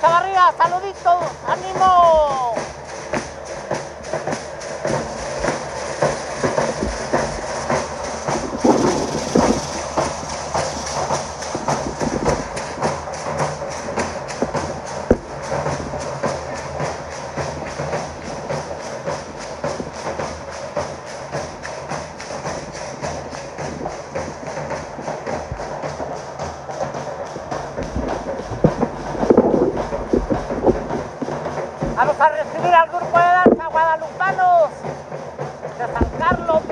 Chavarría, saluditos, ánimo. Vamos a recibir al grupo de danza guadalupanos de San Carlos,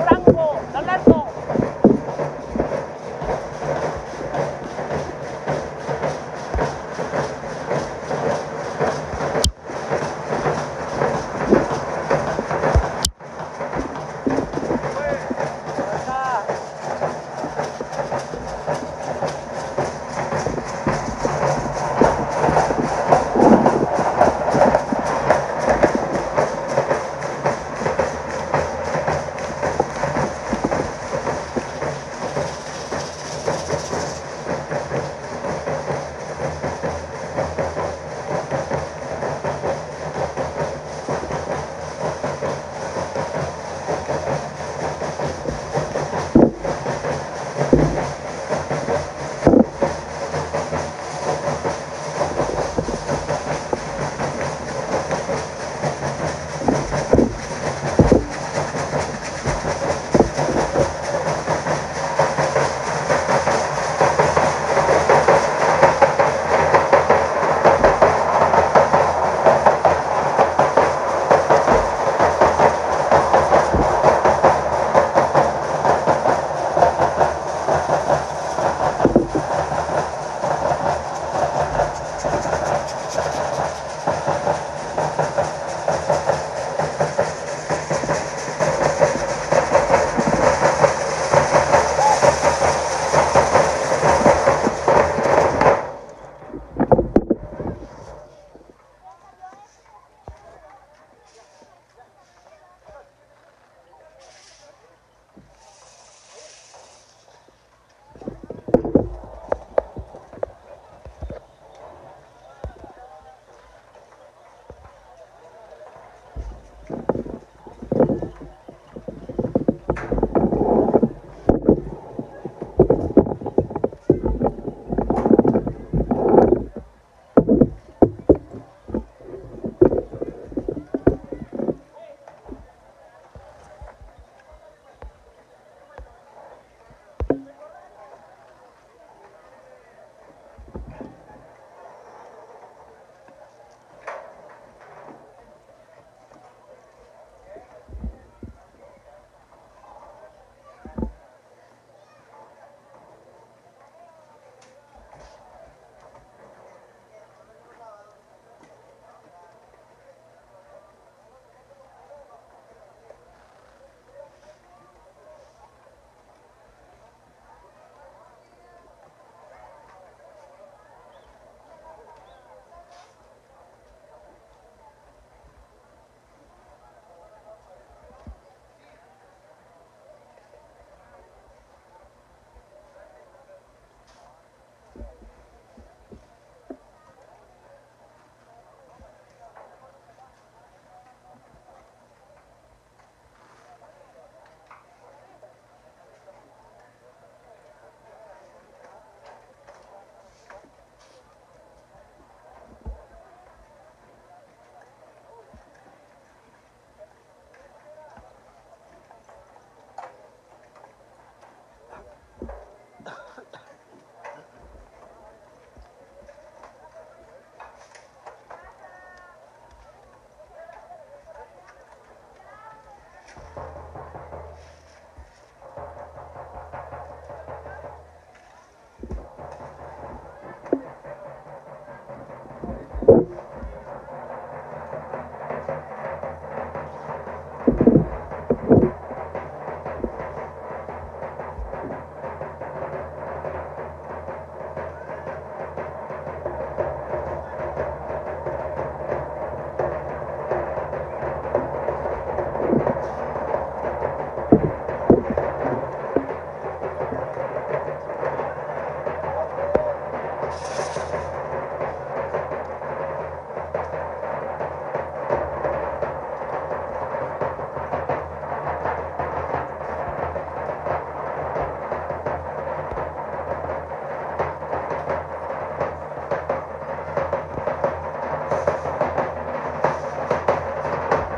you.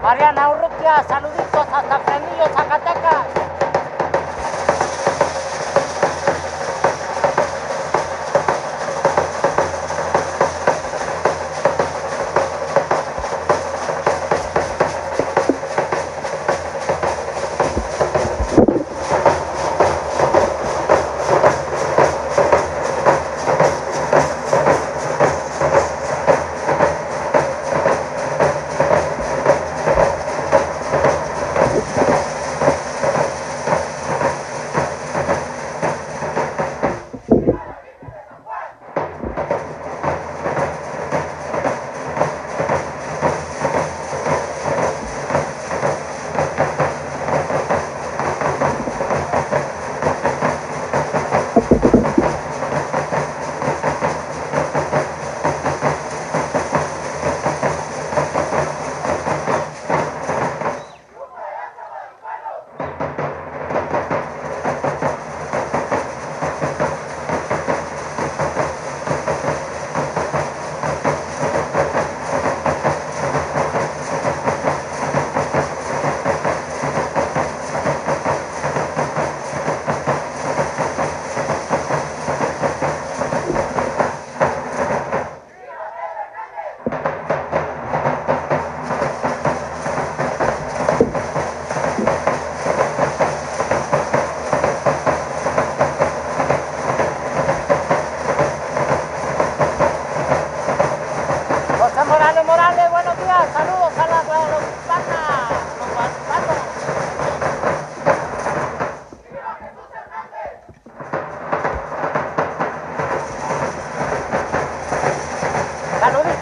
Mariana Urrutia, saluditos hasta Frenillo, Zacatecas.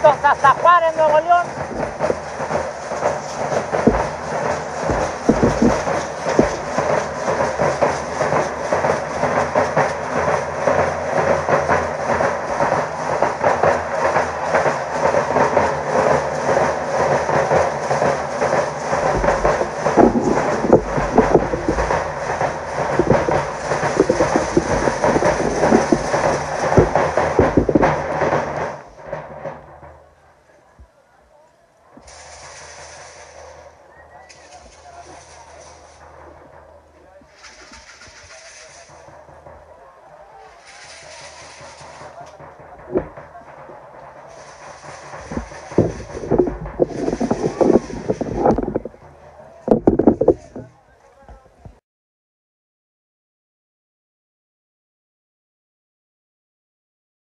Saluditos hasta Juárez, Nuevo León.